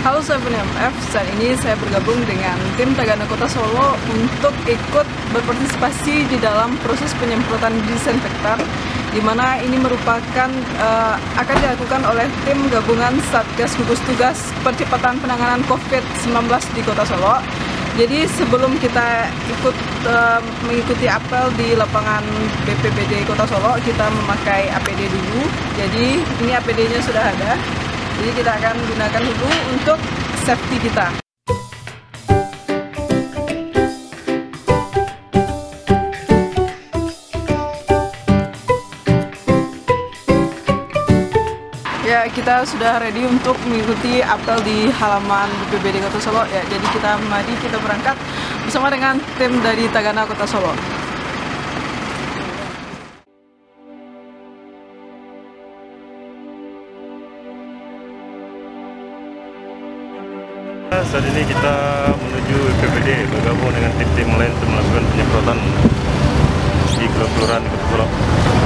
Halo 7MF, saat ini saya bergabung dengan tim Tagana Kota Solo untuk ikut berpartisipasi di dalam proses penyemprotan disinfektan di mana ini merupakan uh, akan dilakukan oleh tim gabungan Satgas Gugus Tugas Percepatan Penanganan COVID-19 di Kota Solo. Jadi sebelum kita ikut uh, mengikuti apel di lapangan BPBD Kota Solo, kita memakai APD dulu. Jadi ini APD-nya sudah ada. Jadi kita akan gunakan dulu untuk safety kita. Ya, kita sudah ready untuk mengikuti apel di halaman BPBD Kota Solo. Ya, jadi kita mari kita berangkat bersama dengan tim dari Tagana Kota Solo. Saat ini kita menuju PPD bergabung dengan tim-tim lain untuk melakukan penyemprotan di kelurahan Kota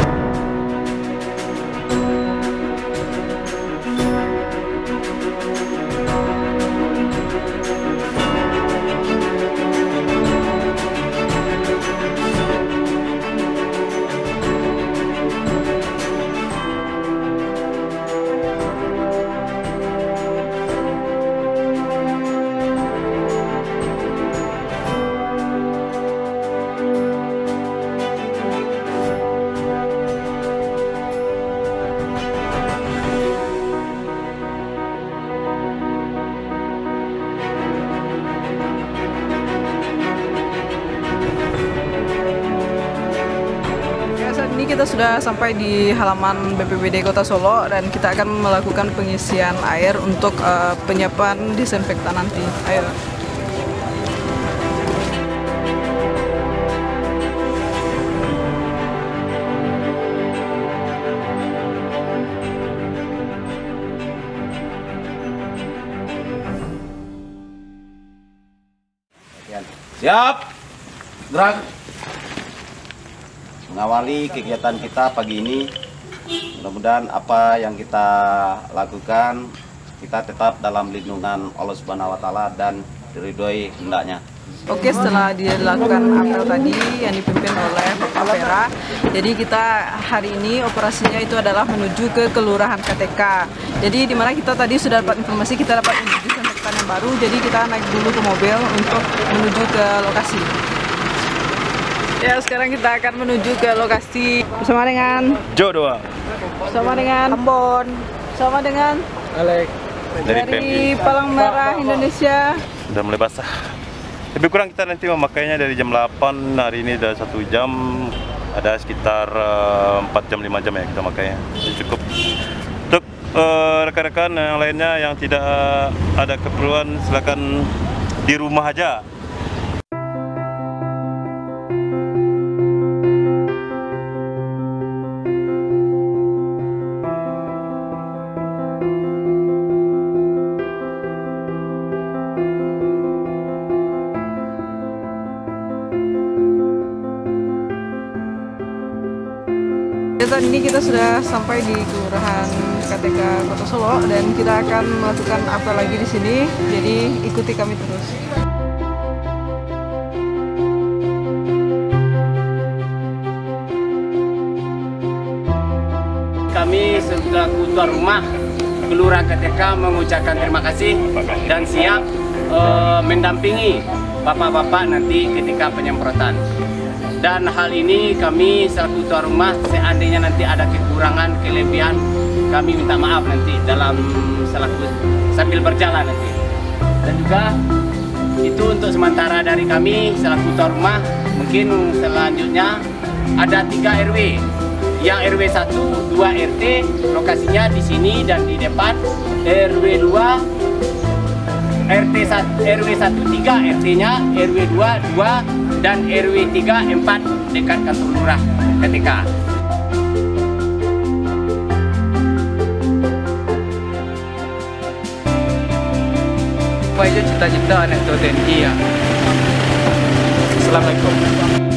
kita sudah sampai di halaman BPBD Kota Solo dan kita akan melakukan pengisian air untuk uh, penyiapan disinfektan nanti. Ayo. Siap. Gerak. Mengawali kegiatan kita pagi ini, mudah-mudahan apa yang kita lakukan kita tetap dalam lindungan Allah Subhanahu wa taala dan diridhoi hendaknya. Oke, setelah dilakukan apel tadi yang dipimpin oleh Bapak Vera, jadi kita hari ini operasinya itu adalah menuju ke Kelurahan KTK. Jadi di mana kita tadi sudah dapat informasi, kita dapat disinfektan yang baru, jadi kita naik dulu ke mobil untuk menuju ke lokasi. Ya, sekarang kita akan menuju ke lokasi bersama dengan Jodoh. bersama dengan Ambon, bersama dengan Alek dari, dari Palang Merah Indonesia. Sudah mulai basah. Lebih kurang kita nanti memakainya dari jam 8 hari ini sudah satu jam. Ada sekitar uh, 4 jam 5 jam ya kita makainya. Cukup. Untuk rekan-rekan uh, yang lainnya yang tidak ada keperluan silakan di rumah aja saat ini kita sudah sampai di Kelurahan KTK Kota Solo dan kita akan melakukan apa lagi di sini. Jadi ikuti kami terus. Kami selaku tuan rumah Kelurahan KTK mengucapkan terima kasih dan siap uh, mendampingi bapak-bapak nanti ketika penyemprotan. Dan hal ini kami selaku tuan rumah seandainya nanti ada kekurangan, kelebihan, kami minta maaf nanti dalam selaku sambil berjalan nanti. Dan juga itu untuk sementara dari kami selaku tuan rumah. Mungkin selanjutnya ada tiga RW. Yang RW 1, 2 RT, lokasinya di sini dan di depan. RW 2 RT 1, RW 1 3 RT-nya, RW 2 2 dan RW 3 4 dekat kantor lurah ketika. Apa aja cita-cita anak tu TNI ya. Assalamualaikum.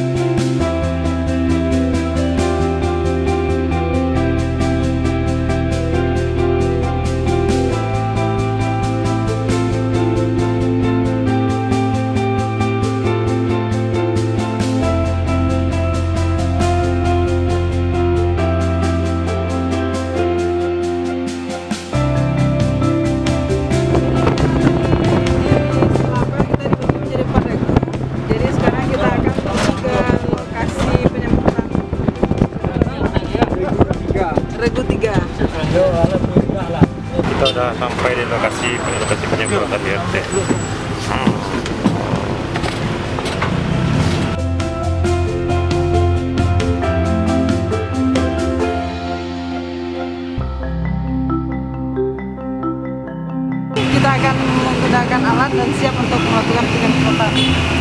Kita akan menggunakan alat dan siap untuk melakukan penyemprotan. Ya,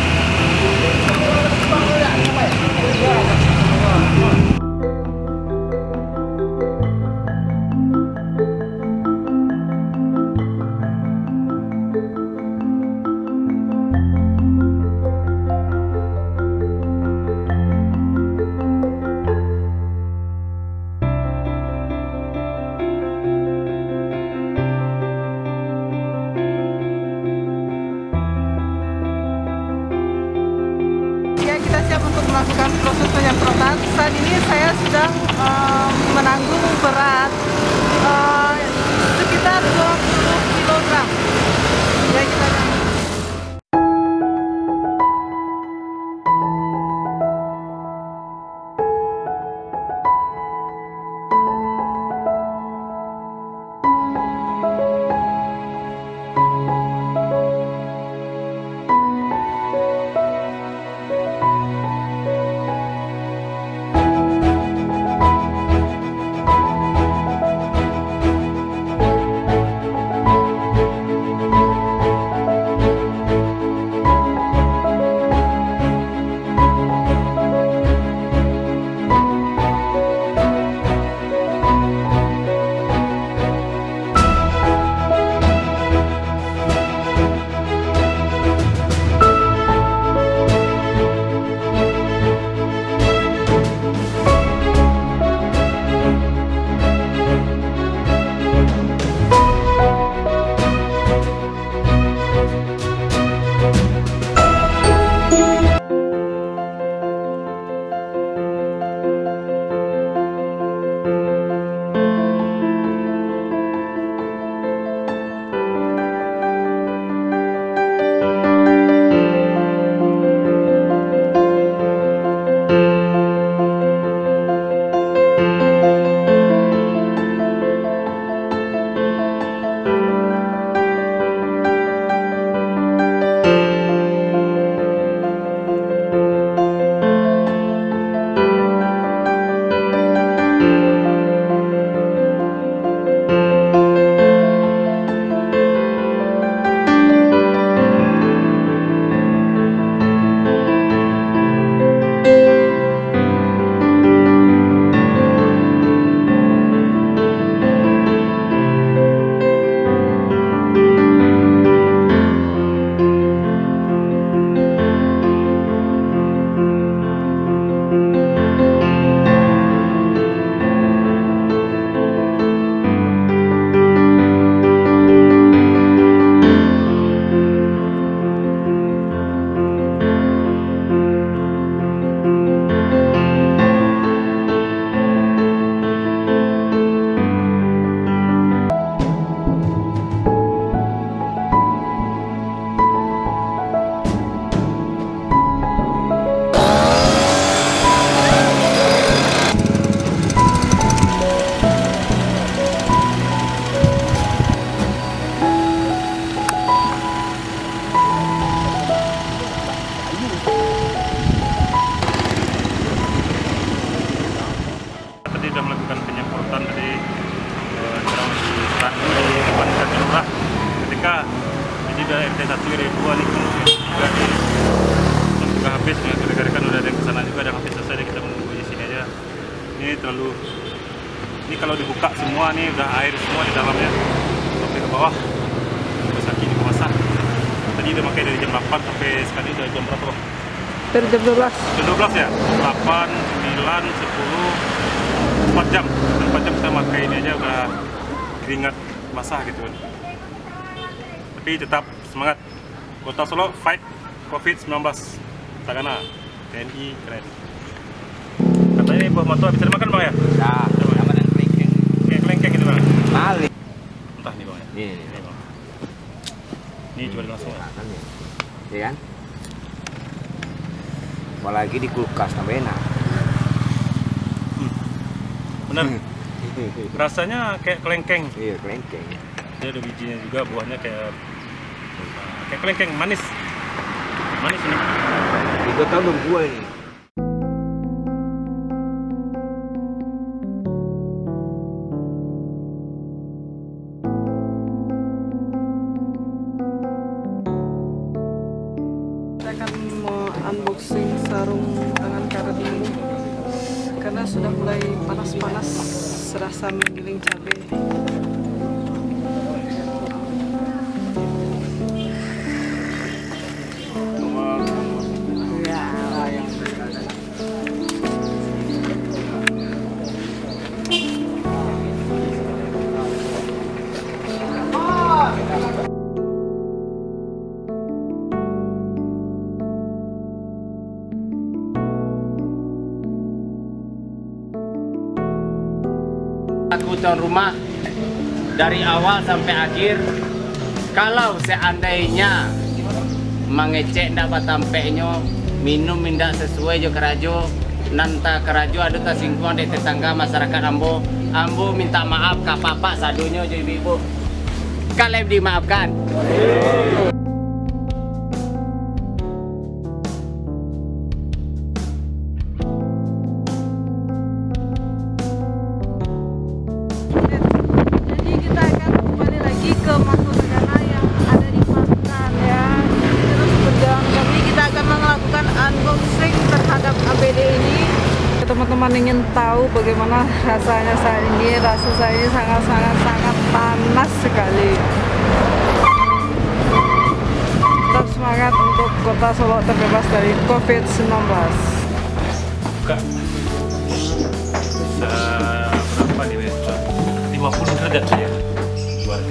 saya sedang udah air semua di dalamnya sampai ke bawah sampai sakit di basah. Tadi udah pakai dari jam 8 sampai sekarang udah jam berapa? Bang? dari jam 12. Jam 12 ya? 8, 9, 10, 4 jam. 4 jam kita pakai ini aja udah keringat basah gitu kan. Tapi tetap semangat. Kota Solo fight COVID-19. Tagana, TNI keren. Katanya ini buah matu bisa dimakan bang ya? Ya, sama dengan kelingking. Kayak kelengkeng gitu bang. Balik. Entah nih bang ya. Ini, Ini bang. Ini coba langsung ya. Iya kan? Apalagi di kulkas tambah enak. Bener. Rasanya kayak kelengkeng. Iya, kelengkeng. Dia ada bijinya juga, buahnya kayak kayak kelengkeng manis. Manis ini. Tiga tahun berbuah ini. Serasa menggiling cabai. Rumah dari awal sampai akhir. Kalau seandainya mengecek ndak batampeknya minum mindak sesuai jo kerajo nanta kerajo ada tersinggung di tetangga masyarakat ambo. Ambo minta maaf ke papa sadunya jo ibu kalian dimaafkan Jadi kita akan kembali lagi ke Mangkunegara yang ada di Pantan ya. Terus berjalan kami kita akan melakukan unboxing terhadap APD ini. Teman-teman ingin tahu bagaimana rasanya saat ini, rasa saya ini sangat-sangat sangat panas sekali. Tetap semangat untuk kota Solo terbebas dari COVID-19. Buka. Westra? 50 derajat ya. Jual.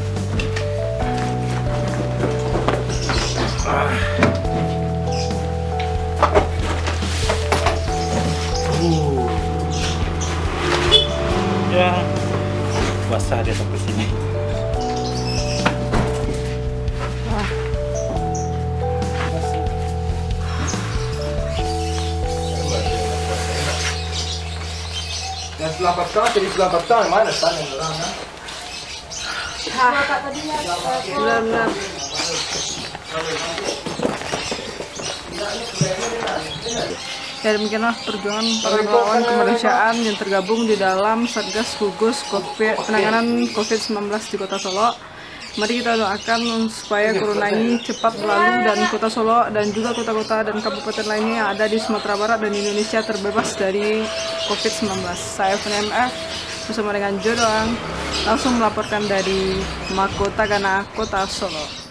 Ah. Uh. Ya, basah dia sampai sini. Yang sebelah petang, jadi sebelah petang mana petang yang orang ya? Benar-benar. Ya demikianlah perjuangan para relawan kemanusiaan yang tergabung di dalam Satgas Gugus COVID, penanganan COVID-19 di Kota Solo. Mari kita doakan supaya corona ini cepat berlalu dan Kota Solo dan juga kota-kota dan kabupaten lainnya yang ada di Sumatera Barat dan Indonesia terbebas dari COVID-19. Saya FNMF bersama dengan Jodoang langsung melaporkan dari Makota Gana Kota Solo.